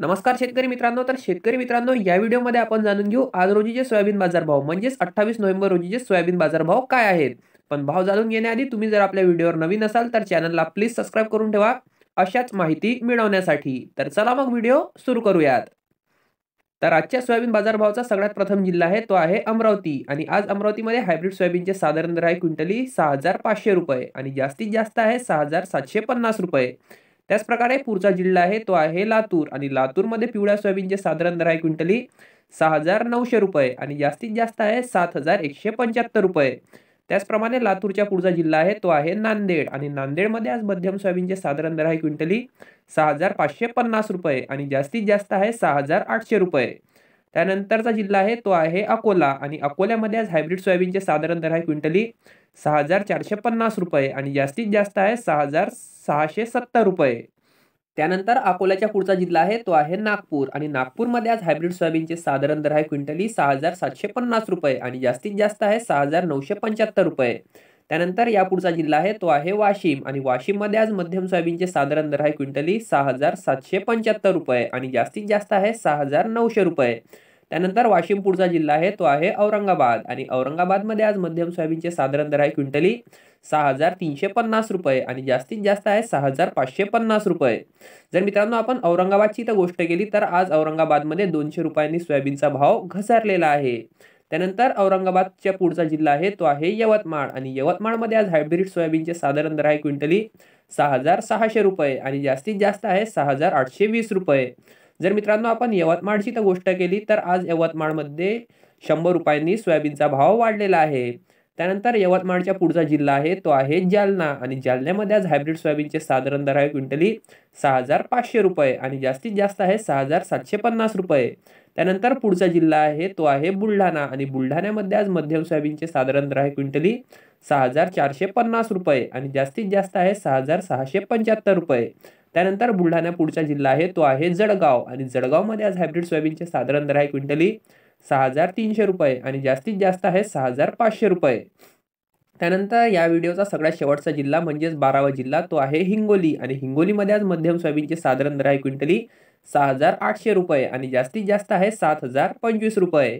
नमस्कार शेतकरी मित्रांनो. तर शेतकरी मित्रांनो या व्हिडिओमध्ये आपण जाणून घेऊ आज रोजीचे सोयाबीन बाजारभाव. म्हणजेच अठ्ठावीस नोव्हेंबर रोजीचे सोयाबीन बाजारभाव काय आहेत? पण भाव जाणून घेण्याआधी तुम्ही जर आपल्या व्हिडिओवर नवीन असाल तर चॅनलला प्लीज सबस्क्राईब करून ठेवा अशाच माहिती मिळवण्यासाठी. तर चला मग व्हिडिओ सुरू करूयात. तर आजच्या सोयाबीन बाजारभावाचा सगळ्यात प्रथम जिल्हा आहे तो आहे अमरावती. आणि आज अमरावतीमध्ये हायब्रिड सोयाबीनचे साधारण दर आहे क्विंटली सहा हजार पाचशे रुपये आणि जास्तीत जास्त आहे सहा हजार सातशे पन्नास रुपये. त्याचप्रकारे पुढचा जिल्हा आहे तो आहे लातूर. आणि लातूरमध्ये पिवळ्या सोयाबीनचे साधारण दर आहे क्विंटली सहा हजार नऊशे रुपये आणि जास्तीत जास्त आहे सात हजार एकशे पंच्याहत्तर रुपये. त्याचप्रमाणे लातूरच्या पुढचा जिल्हा आहे तो आहे नांदेड. आणि नांदेडमध्ये आज मध्यम सोयाबीनचे साधारण दर आहे क्विंटली सहा हजार पाचशे पन्नास रुपये आणि जास्तीत जास्त आहे सहा हजार आठशे रुपये. त्यानंतरचा जिल्हा आहे तो आहे अकोला. आणि अकोल्यामध्ये आज हायब्रिड सोयाबीनचे साधारण दर आहे क्विंटली सहा हजार चारशे पन्नास रुपये आणि जास्तीत जास्त आहे सहा हजार सहाशे सत्तर रुपये. त्यानंतर अकोल्याच्या पुढचा जिल्हा आहे तो आहे नागपूर. आणि नागपूरमध्ये आज हायब्रिड सोयाबीनचे साधारण दर आहे क्विंटली सहा हजार सातशे पन्नास रुपये आणि जास्तीत जास्त आहे सहा हजार नऊशे पंच्याहत्तर रुपये. त्यानंतर या पुढचा जिल्हा आहे तो आहे वाशिम. आणि वाशिममध्ये आज मध्यम सोयाबीनचे साधारण दर आहे क्विंटली सहा हजार सातशे पंच्याहत्तर रुपये आणि जास्तीत जास्त आहे सहा हजार नऊशे रुपये. त्यानंतर वाशिम पुढचा जिल्हा आहे तो आहे औरंगाबाद. आणि औरंगाबादमध्ये आज मध्यम सोयाबीनचे साधारण दर आहे क्विंटली सहा हजार तीनशे पन्नास रुपये आणि जास्तीत जास्त आहे सहा हजार पाचशे पन्नास रुपये. जर मित्रांनो आपण औरंगाबादची तर गोष्ट केली तर आज औरंगाबादमध्ये दोनशे रुपयांनी सोयाबीनचा भाव घसरलेला आहे. त्यानंतर औरंगाबादच्या पुढचा जिल्हा आहे तो आहे यवतमाळ. आणि यवतमाळमध्ये आज हायब्रिड सोयाबीनचे साधारण दर आहे क्विंटली सहा हजार सहाशे रुपये आणि जास्तीत जास्त आहे सहा हजार आठशे वीस रुपये. जर मित्रांनो आपण यवतमाळची तर गोष्ट केली तर आज यवतमाळमध्ये शंभर रुपयांनी सोयाबीनचा भाव वाढलेला आहे. त्यानंतर यवतमाळच्या पुढचा जिल्हा आहे तो आहे जालना. आणि जालन्यामध्ये आज हायब्रिड सोयाबीनचे साधारण दर आहे क्विंटली सहा हजार पाचशे रुपये आणि जास्तीत जास्त आहे सहा हजार सातशे पन्नास रुपये. त्यानंतर पुढचा जिल्हा आहे तो आहे बुलढाणा. आणि बुलढाण्यामध्ये आज मध्यम सोयाबीनचे साधारण दर आहे क्विंटली सहा हजार चारशे पन्नास रुपये आणि जास्तीत जास्त आहे सहा हजार सहाशे पंच्याहत्तर रुपये. त्यानंतर बुलढाणा पुढचा जिल्हा आहे तो आहे जळगाव. आणि जळगावमध्ये आज हायब्रिड सोयाबीनचे साधारण दर आहे क्विंटली सहा हजार तीनशे रुपये आणि जास्तीत जास्त आहे सहा हजार पाचशे रुपये. त्यानंतर या व्हिडिओचा सगळ्यात शेवटचा जिल्हा म्हणजेच बारावा जिल्हा तो आहे हिंगोली. आणि हिंगोलीमध्ये आज मध्यम सोयाबीनचे साधारण दर आहे क्विंटली सहा हजार आठशे रुपये आणि जास्तीत जास्त आहे सात हजार पंचवीस रुपये.